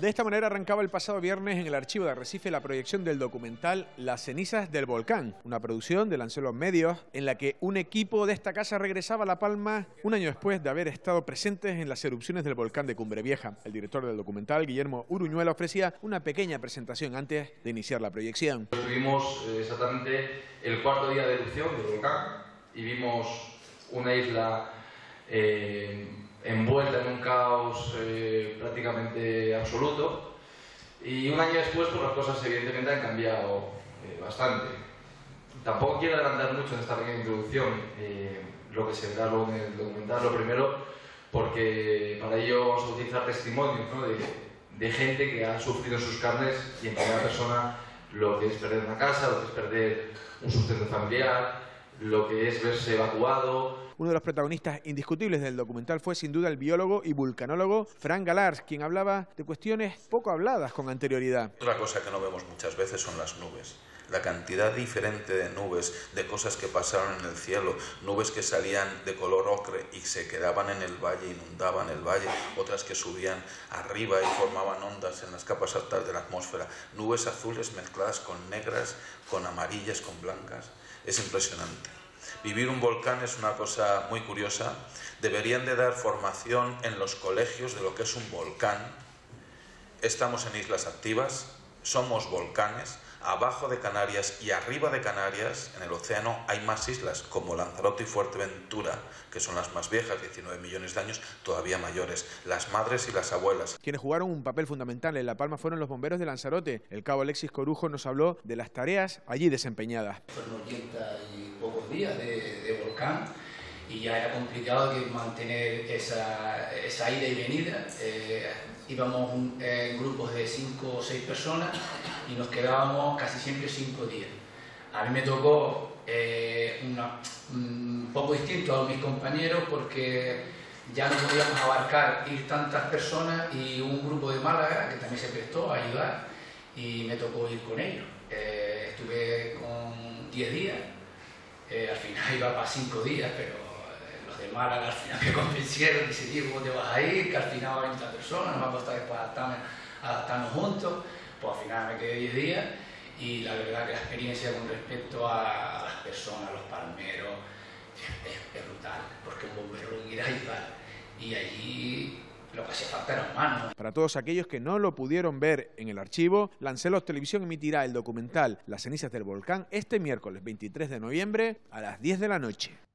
De esta manera arrancaba el pasado viernes en el archivo de Arrecife la proyección del documental Las cenizas del volcán, una producción de Lancelos Medios en la que un equipo de esta casa regresaba a La Palma un año después de haber estado presentes en las erupciones del volcán de Cumbre Vieja. El director del documental, Guillermo Uruñuela, ofrecía una pequeña presentación antes de iniciar la proyección. Estuvimos eh, exactamente el cuarto día de erupción del volcán y vimos una isla eh, envuelta en un caos eh, prácticamente absoluto. Y un año después pues las cosas evidentemente han cambiado eh, bastante. Tampoco quiero adelantar mucho en esta pequeña introducción lo que se verá luego en el documental, lo primero porque para ello vamos a utilizar testimonios de, de gente que ha sufrido en sus carnes y en primera persona lo que es perder una casa, lo que es perder un sustento familiar, lo que es verse evacuado. Uno de los protagonistas indiscutibles del documental fue sin duda el biólogo y vulcanólogo Frank Galars, quien hablaba de cuestiones poco habladas con anterioridad. Otra cosa que no vemos muchas veces son las nubes. La cantidad diferente de nubes, de cosas que pasaron en el cielo, nubes que salían de color ocre y se quedaban en el valle, inundaban el valle, otras que subían arriba y formaban ondas en las capas altas de la atmósfera, nubes azules mezcladas con negras, con amarillas, con blancas. Es impresionante. Vivir un volcán es una cosa muy curiosa. Deberían de dar formación en los colegios de lo que es un volcán. Estamos en islas activas, somos volcanes, abajo de Canarias y arriba de Canarias, en el océano, hay más islas como Lanzarote y Fuerteventura, que son las más viejas, 19 millones de años, todavía mayores, las madres y las abuelas. Quienes jugaron un papel fundamental en La Palma fueron los bomberos de Lanzarote. El cabo Alexis Corujo nos habló de las tareas allí desempeñadas. Fueron 80 y pocos días de, volcán y ya era complicado que mantener esa, esa ida y venida. Eh, íbamos en grupos de 5 o 6 personas y nos quedábamos casi siempre 5 días. A mí me tocó eh, un poco distinto a mis compañeros porque ya no podíamos abarcar ir tantas personas y un grupo de Málaga que también se prestó a ayudar y me tocó ir con ellos. Eh, estuve con 10 días, eh, al final iba para 5 días, pero de Málaga al final me convencieron, dice, tío, ¿cómo te vas a ir? Que al final va a 20 personas, no me ha costado después adaptarnos juntos, pues al final me quedé 10 días y la verdad que la experiencia con respecto a, las personas, los palmeros, es, brutal, porque un bombero lo quiere ayudar y allí lo que hacía falta era humanos. Para todos aquellos que no lo pudieron ver en el archivo, Lancelos Televisión emitirá el documental Las cenizas del volcán este miércoles 23 de noviembre a las 10 de la noche.